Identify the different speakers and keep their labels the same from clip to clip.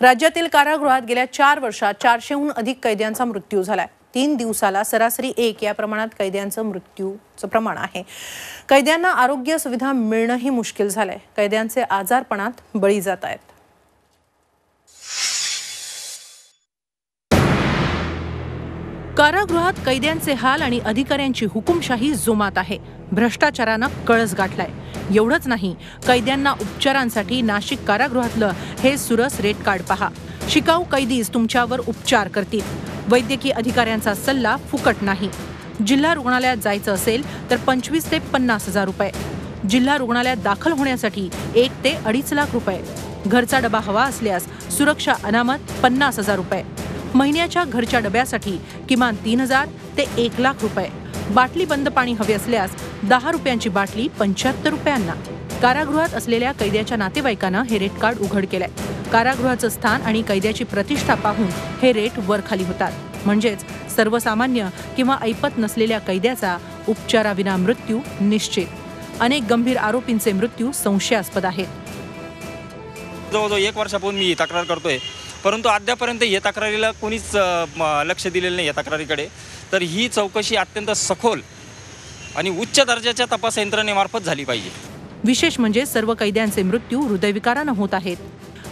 Speaker 1: राज्यातील कारागृहात गेल्या चार वर्षात चारशेहून अधिक कैद्यांचा मृत्यू झालाय. तीन दिवसाला सरासरी एक या प्रमाणात कैद्यांचं मृत्यूचं प्रमाण आहे. कैद्यांना आरोग्य सुविधा मिळणंही मुश्किल झालंय. कैद्यांचे आजारपणात बळी जात आहेत. कारागृहात कैद्यांचे हाल आणि अधिकाऱ्यांची हुकुमशाही जोमात आहे. भ्रष्टाचारानं कळस गाठलाय. एवढंच नाही कैद्यांना उपचारांसाठी नाशिक कारागृहातलं हे सुरस रेट कार्ड पहा. शिकाऊ कैदीज तुमच्यावर उपचार करतील. वैद्यकीय अधिकाऱ्यांचा सल्ला फुकट नाही. जिल्हा रुग्णालयात जायचं असेल तर पंचवीस ते पन्नास हजार रुपये. जिल्हा रुग्णालयात दाखल होण्यासाठी एक ते अडीच लाख रुपये. घरचा डबा हवा असल्यास सुरक्षा अनामत पन्नास हजार रुपये. महिन्याच्या घरच्या डब्यासाठी किमान तीन हजार ते एक लाख रुपये. बाटली बंद पाणी हवे असल्यास दहा रुपयांची बाटली पंच्याहत्तर रुपयांना. कारागृहात असलेल्या कैद्याच्या नातेवाईकांना हे रेट कार्ड उघड केलंय. कारागृहाचं स्थान आणि कैद्याची प्रतिष्ठा पाहून हे रेट वरखाली होतात. म्हणजेच सर्वसामान्य किंवा ऐपत नसलेल्या कैद्याचा उपचाराविना मृत्यू निश्चित. अनेक गंभीर आरोपींचे मृत्यू संशयास्पद आहेत.
Speaker 2: जवळजवळ एक वर्षापूर्वी मी तक्रार करतोय. परंतु अद्यापर्यंत या तक्रारीला कोणीच लक्ष दिलेलं नाही या तक्रारीकडे. तर ही चौकशी अत्यंत सखोल आणि उच्च दर्जाच्या तपास यंत्रणेमार्फत झाली पाहिजे.
Speaker 1: विशेष म्हणजे सर्व कैद्यांचे मृत्यू हृदयविकारानं होत आहेत.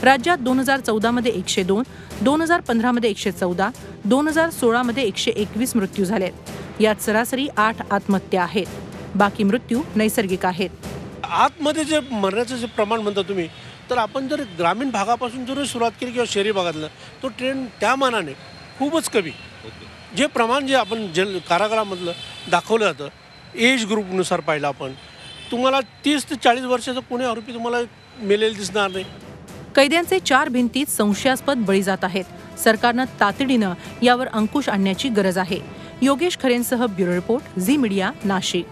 Speaker 1: राज्यात दोन हजार चौदामध्ये एकशे दोन दोन हजार पंधरामध्ये एकशे चौदा दोन हजार सोळामध्ये एकशे एकवीस मृत्यू झालेत. यात सरासरी आठ आत्महत्या आहेत. बाकी मृत्यू नैसर्गिक आहेत.
Speaker 3: आतमध्ये जे मरण्याचं जे प्रमाण म्हणता तुम्ही तर आपण जर ग्रामीण भागापासून जर सुरुवात केली किंवा शहरी भागातलं तो ट्रेंड त्या मानाने खूपच कमी. जे प्रमाण जे आपण जेल कारागृहामधलं दाखवलं जातं एज ग्रुपनुसार पाहिलं आपण तुम्हाला तीस ते चाळीस वर्षाचा कोणी आरोपी तुम्हाला मेलेले दिसणार नाही.
Speaker 1: कैद्यांचे चार भिंतीत संशयास्पद बळी जात आहेत. सरकारनं तातडीनं यावर अंकुश आणण्याची गरज आहे. Yogesh खरेंसह bureau report Zee media Nashik.